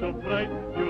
such a fright.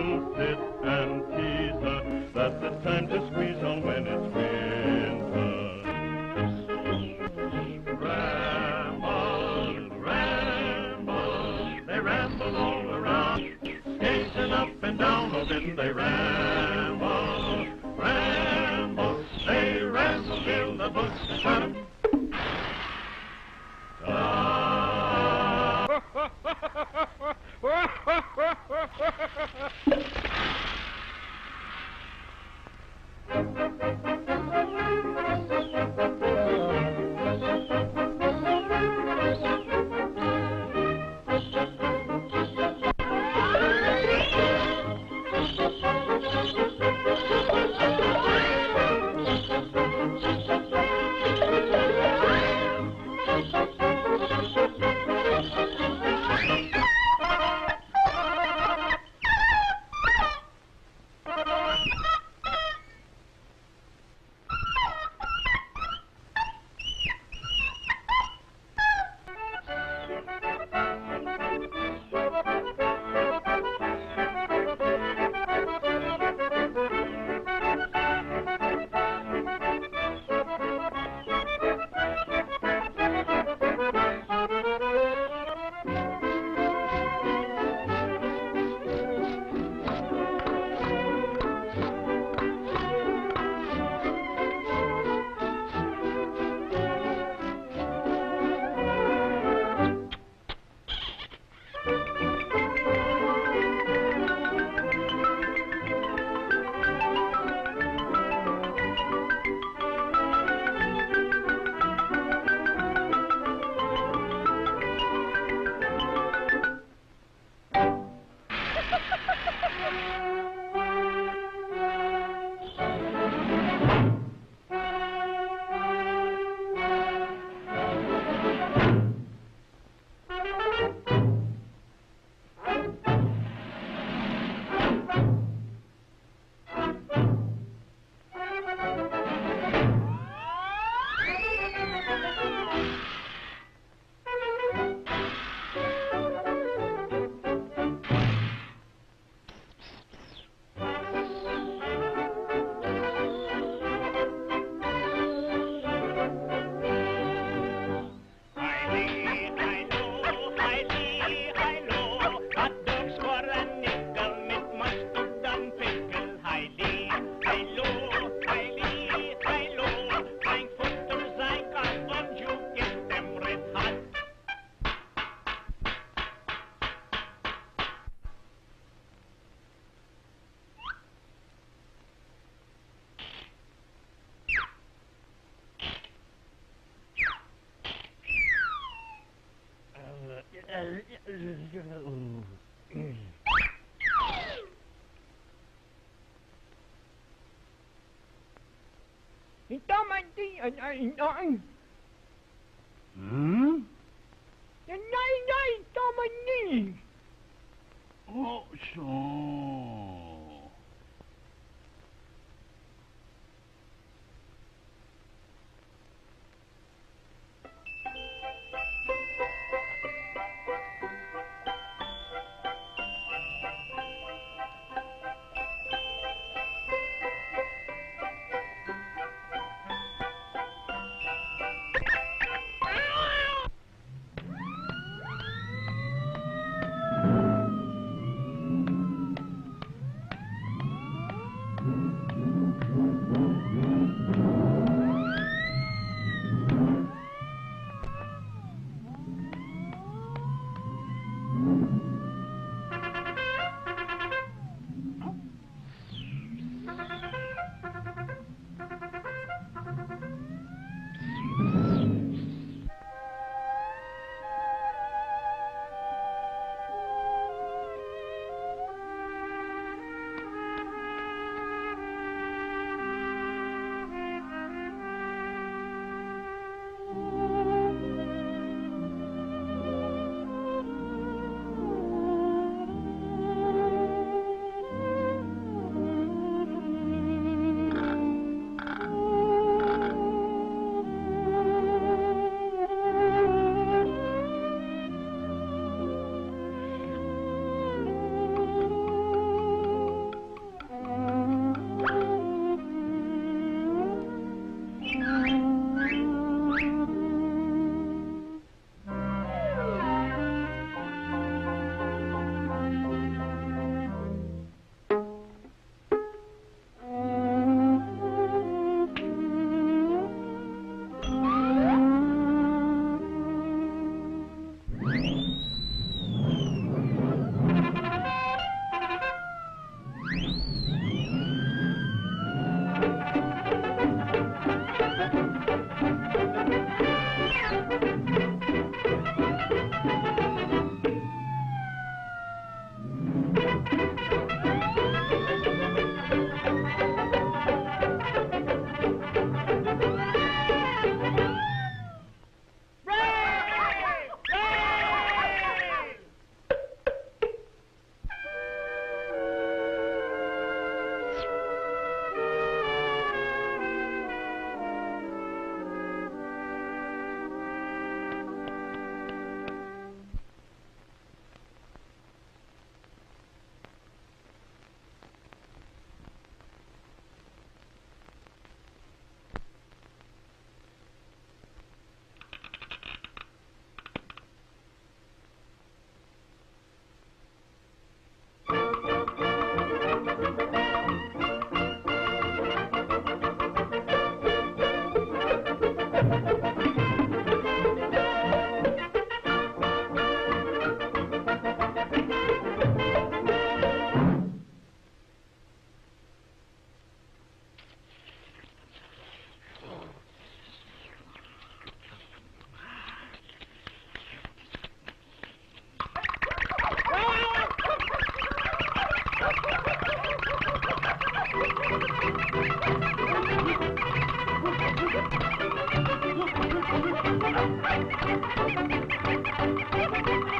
Então, mas tem... Hmm? The night night, Dominique! Oh, so... Thank you.